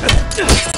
Let's go.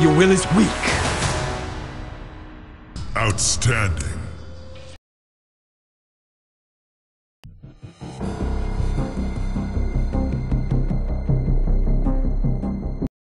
Your will is weak. Outstanding.